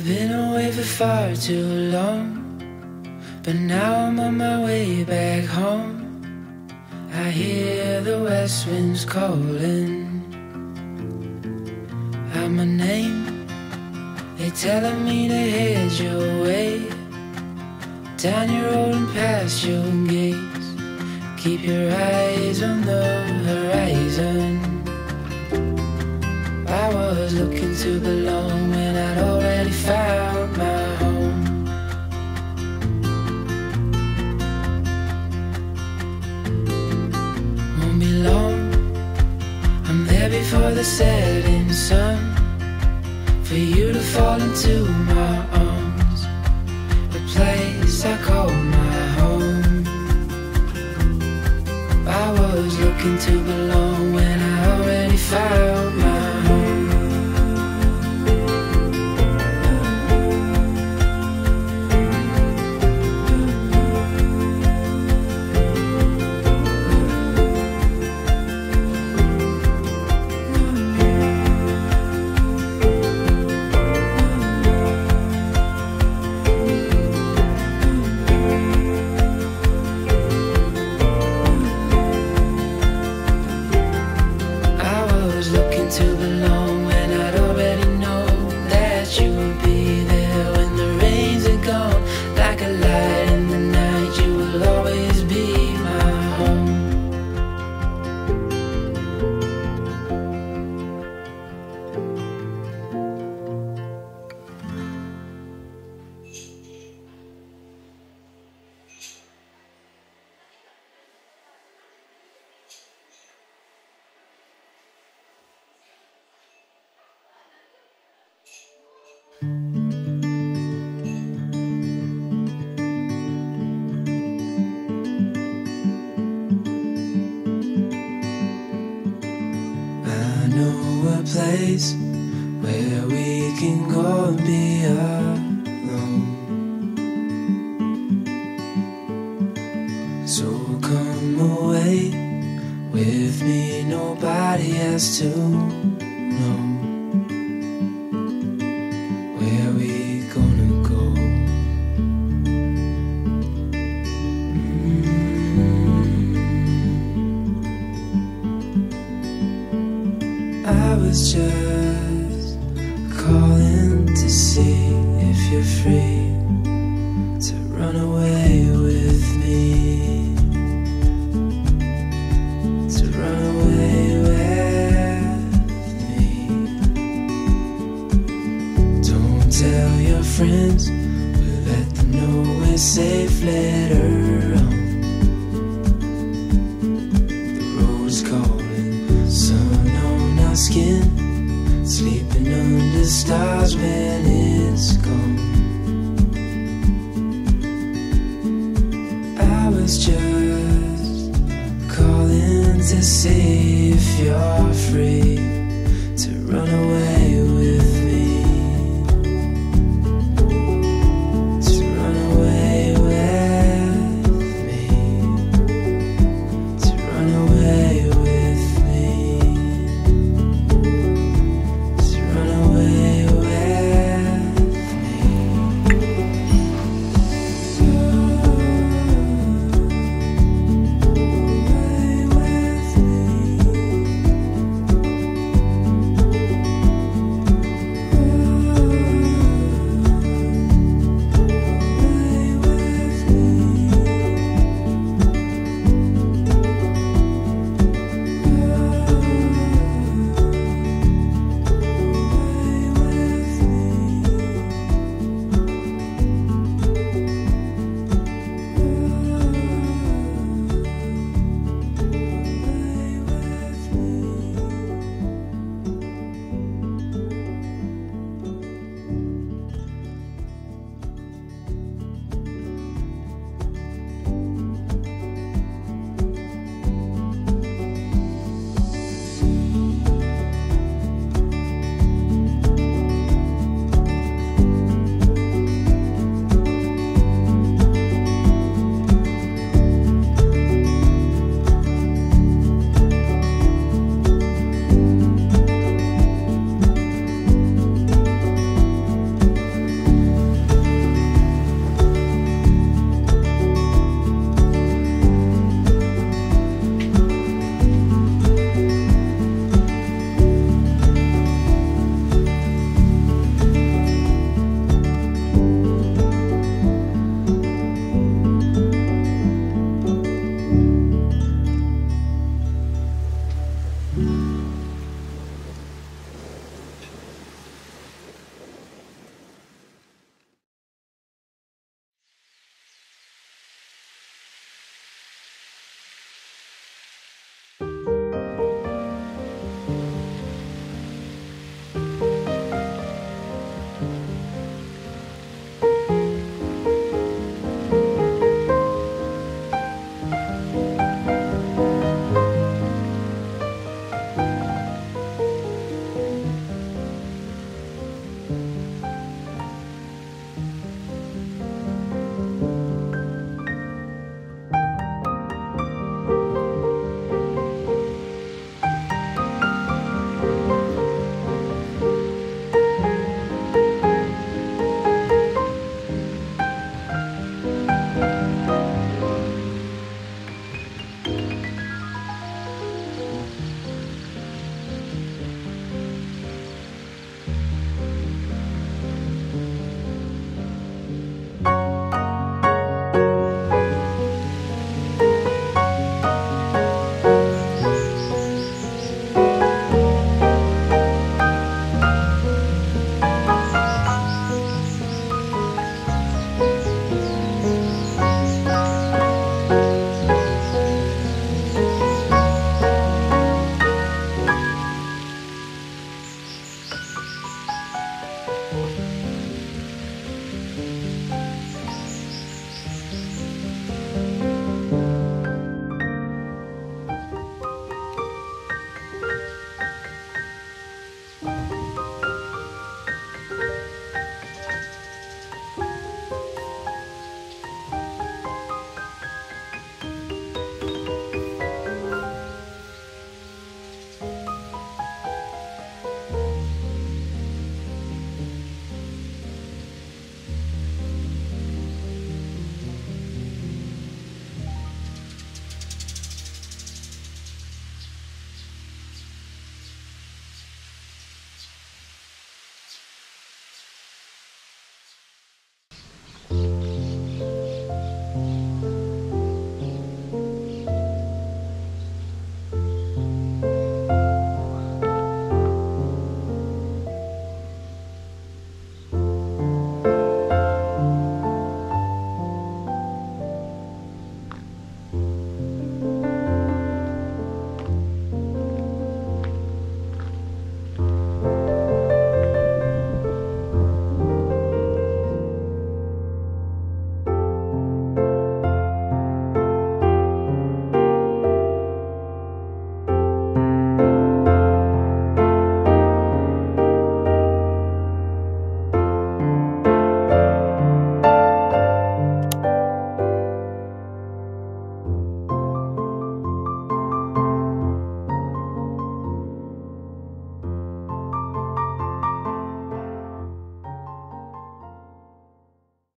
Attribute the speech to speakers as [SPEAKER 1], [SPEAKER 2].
[SPEAKER 1] I've been away for far too long, but now I'm on my way back home. I hear the west winds calling out my name. They're telling me to head your way down your road and past your gates. Keep your eyes on the horizon. Was looking to belong when I'd already found my home. Won't be long, I'm there before the setting sun. For you to fall into place where we can go and be alone. So come away with me, nobody has to know free to run away with me. To run away with me. Don't tell your friends, we'll let them know we're safe later on. The road's calling, sun on our skin, sleeping under stars when it's gone. Was just calling to see if you're free to run away